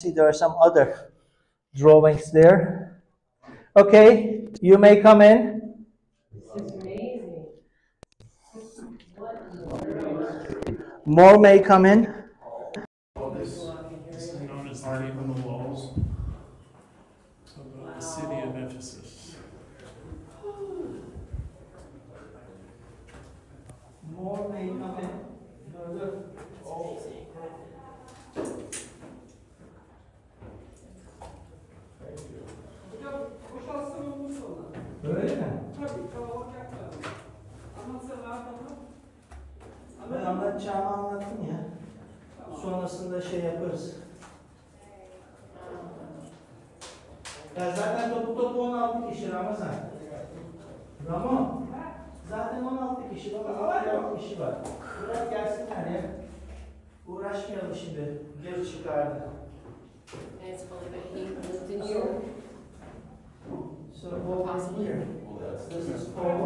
see there are some other drawings there. Okay, you may come in. More may come in. This is known as the on the Walls of the city of Ephesus. Öyle mi? Tabii kalabalık. Anlatsana rahat anlat. Ben anlatacağımı anlattım ya. Sonrasında şey yaparız. Ya zaten topu topu 16 kişi Ramazan. Ramon. Zaten 16 kişi bak 16 kişi var. Bırak gelsinler ya. Uğraşmayalım şimdi. Geri çıkardı. And So it will pass here. Well, that's, this is for